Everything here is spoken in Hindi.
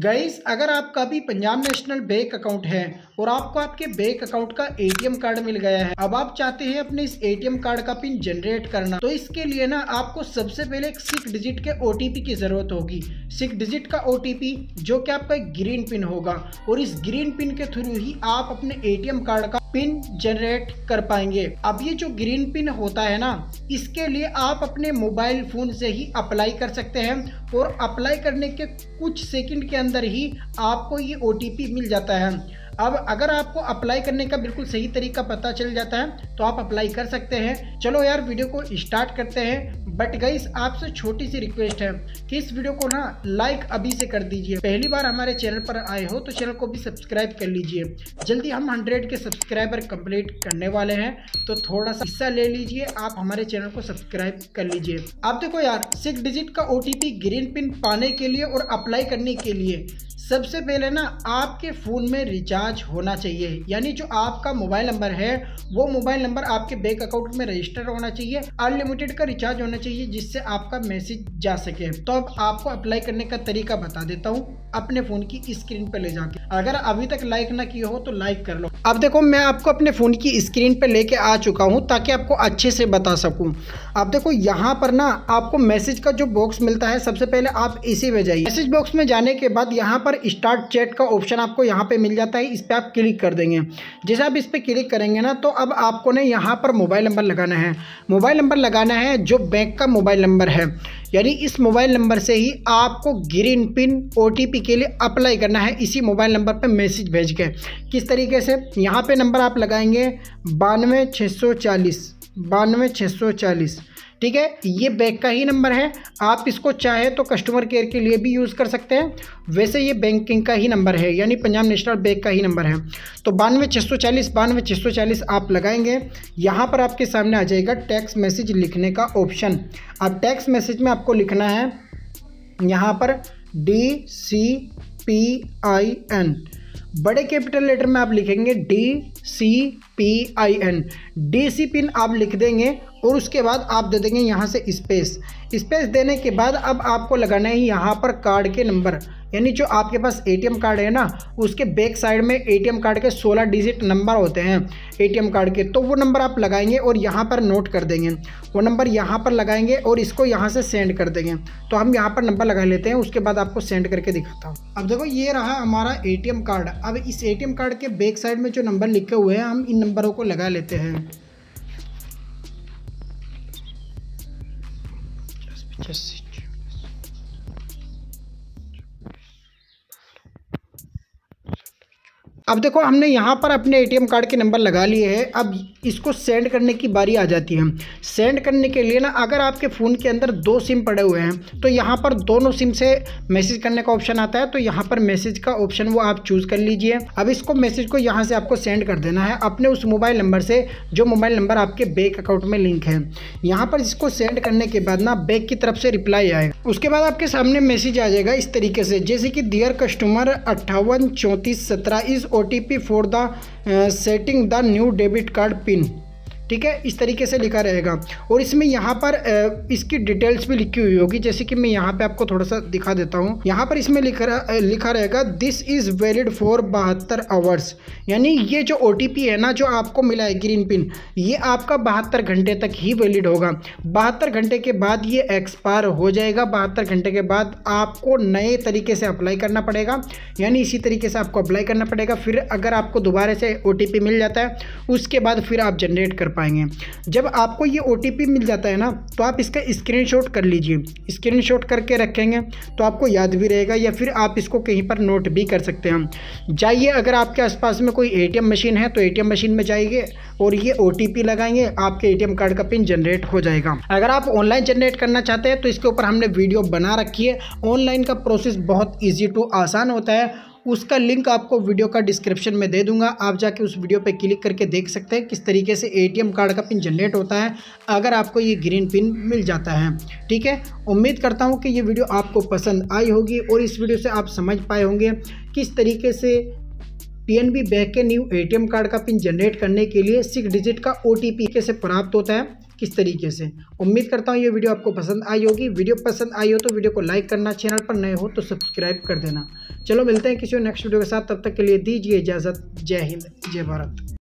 गाइस अगर आपका भी पंजाब नेशनल बैंक अकाउंट है और आपको आपके बैंक अकाउंट का एटीएम कार्ड मिल गया है अब आप चाहते हैं अपने इस एटीएम कार्ड का पिन जनरेट करना तो इसके लिए ना आपको सबसे पहले एक सिक्स डिजिट के ओटीपी की जरूरत होगी सिक्स डिजिट का ओटीपी जो कि आपका एक ग्रीन पिन होगा और इस ग्रीन पिन के थ्रू ही आप अपने ए कार्ड का पिन जनरेट कर पाएंगे अब ये जो ग्रीन पिन होता है ना इसके लिए आप अपने मोबाइल फ़ोन से ही अप्लाई कर सकते हैं और अप्लाई करने के कुछ सेकंड के अंदर ही आपको ये ओ मिल जाता है अब अगर आपको अप्लाई करने का बिल्कुल सही तरीका पता चल जाता है तो आप अप्लाई कर सकते हैं चलो यार वीडियो को स्टार्ट करते हैं बट गाइस आपसे छोटी सी रिक्वेस्ट है कि इस वीडियो को ना लाइक अभी से कर दीजिए पहली बार हमारे चैनल पर आए हो तो चैनल को भी सब्सक्राइब कर लीजिए जल्दी हम 100 के सब्सक्राइबर कंप्लीट करने वाले हैं तो थोड़ा सा हिस्सा ले लीजिए आप हमारे चैनल को सब्सक्राइब कर लीजिए आप देखो यार सिक्स डिजिट का ओ ग्रीन पिन पाने के लिए और अप्लाई करने के लिए सबसे पहले ना आपके फ़ोन में रिचार्ज होना चाहिए यानी जो आपका मोबाइल नंबर है वो मोबाइल नंबर आपके बैंक अकाउंट में रजिस्टर होना चाहिए अनलिमिटेड का रिचार्ज होना चाहिए जिससे आपका मैसेज जा सके तो अब आपको अप्लाई करने का तरीका बता देता हूँ अपने फ़ोन की स्क्रीन पर ले जाके अगर अभी तक लाइक ना किया हो तो लाइक कर लो अब देखो मैं आपको अपने फ़ोन की स्क्रीन पर लेके आ चुका हूँ ताकि आपको अच्छे से बता सकूँ अब देखो यहाँ पर ना आपको मैसेज का जो बॉक्स मिलता है सबसे पहले आप इसी में जाइए मैसेज बॉक्स में जाने के बाद यहाँ पर स्टार्ट चैट का ऑप्शन आपको यहाँ पे मिल जाता है इस पर आप क्लिक कर देंगे जैसे आप इस पर क्लिक करेंगे ना तो अब आपको ना यहाँ पर मोबाइल नंबर लगाना है मोबाइल नंबर लगाना है जो बैंक का मोबाइल नंबर है यानी इस मोबाइल नंबर से ही आपको ग्रीन पिन ओ के लिए अप्लाई करना है इसी मोबाइल नंबर पर मैसेज भेज के किस तरीके से यहाँ पर नंबर आप लगाएंगे बानवे छः सौ चालीस बानवे छः सौ चालीस ठीक है ये बैंक का ही नंबर है आप इसको चाहे तो कस्टमर केयर के लिए भी यूज़ कर सकते हैं वैसे ये बैंकिंग का ही नंबर है यानी पंजाब नेशनल बैंक का ही नंबर है तो बानवे छः सौ चालीस बानवे छः सौ चालीस आप लगाएंगे यहाँ पर आपके सामने आ जाएगा टैक्स मैसेज लिखने का ऑप्शन अब टैक्स मैसेज में आपको लिखना है यहाँ पर D C P I N बड़े कैपिटल लेटर में आप लिखेंगे D C P I N D C PIN आप लिख देंगे और उसके बाद आप दे देंगे यहाँ से स्पेस स्पेस देने के बाद अब आपको लगाना है यहाँ पर कार्ड के नंबर यानी जो आपके पास एटीएम कार्ड है ना उसके बैक साइड में एटीएम कार्ड के 16 डिजिट नंबर होते हैं एटीएम कार्ड के तो वो नंबर आप लगाएंगे और यहाँ पर नोट कर देंगे वो नंबर यहाँ पर लगाएंगे और इसको यहाँ से सेंड कर देंगे तो हम यहाँ पर नंबर लगा लेते हैं उसके बाद आपको सेंड करके दिखाता हूँ अब देखो ये रहा हमारा ए कार्ड अब इस ए कार्ड के बैक साइड में जो नंबर लिखे हुए हैं हम इन नंबरों को लगा लेते हैं Just अब देखो हमने यहाँ पर अपने एटीएम कार्ड के नंबर लगा लिए हैं अब इसको सेंड करने की बारी आ जाती है सेंड करने के लिए ना अगर आपके फ़ोन के अंदर दो सिम पड़े हुए हैं तो यहाँ पर दोनों सिम से मैसेज करने का ऑप्शन आता है तो यहाँ पर मैसेज का ऑप्शन वो आप चूज़ कर लीजिए अब इसको मैसेज को यहाँ से आपको सेंड कर देना है अपने उस मोबाइल नंबर से जो मोबाइल नंबर आपके बैंक अकाउंट में लिंक है यहाँ पर इसको सेंड करने के बाद ना बैंक की तरफ से रिप्लाई आएगा उसके बाद आपके सामने मैसेज आ जाएगा इस तरीके से जैसे कि डियर कस्टमर अट्ठावन चौंतीस सत्रह इस ओ OTP for the uh, setting the new debit card PIN. ठीक है इस तरीके से लिखा रहेगा और इसमें यहाँ पर इसकी डिटेल्स भी लिखी हुई होगी जैसे कि मैं यहाँ पे आपको थोड़ा सा दिखा देता हूँ यहाँ पर इसमें लिखा लिखा रहेगा दिस इज़ वैलिड फॉर बहत्तर आवर्स यानी ये जो ओ है ना जो आपको मिला है ग्रीन पिन ये आपका बहत्तर घंटे तक ही वैलिड होगा बहत्तर घंटे के बाद ये एक्सपायर हो जाएगा बहत्तर घंटे के बाद आपको नए तरीके से अप्लाई करना पड़ेगा यानी इसी तरीके से आपको अप्लाई करना पड़ेगा फिर अगर आपको दोबारा से ओ मिल जाता है उसके बाद फिर आप जनरेट कर पाएंगे जब आपको ये ओ मिल जाता है ना तो आप इसका स्क्रीन कर लीजिए स्क्रीन करके रखेंगे तो आपको याद भी रहेगा या फिर आप इसको कहीं पर नोट भी कर सकते हैं जाइए अगर आपके आसपास में कोई एटीएम मशीन है तो एटीएम मशीन में जाइए और ये ओ लगाएंगे आपके एटीएम कार्ड का पिन जनरेट हो जाएगा अगर आप ऑनलाइन जनरेट करना चाहते हैं तो इसके ऊपर हमने वीडियो बना रखी है ऑनलाइन का प्रोसेस बहुत ईजी टू आसान होता है उसका लिंक आपको वीडियो का डिस्क्रिप्शन में दे दूंगा आप जाके उस वीडियो पे क्लिक करके देख सकते हैं किस तरीके से एटीएम कार्ड का पिन जनरेट होता है अगर आपको ये ग्रीन पिन मिल जाता है ठीक है उम्मीद करता हूँ कि ये वीडियो आपको पसंद आई होगी और इस वीडियो से आप समझ पाए होंगे किस तरीके से बी बैंक के न्यू एम कार्ड का पिन जनरेट करने के लिए सिक्स डिजिट का ओ पी कैसे प्राप्त होता है किस तरीके से उम्मीद करता हूँ ये वीडियो आपको पसंद आई होगी वीडियो पसंद आई हो तो वीडियो को लाइक करना चैनल पर नए हो तो सब्सक्राइब कर देना चलो मिलते हैं किसी और नेक्स्ट वीडियो के साथ तब तक के लिए दीजिए इजाज़त जय हिंद जय भारत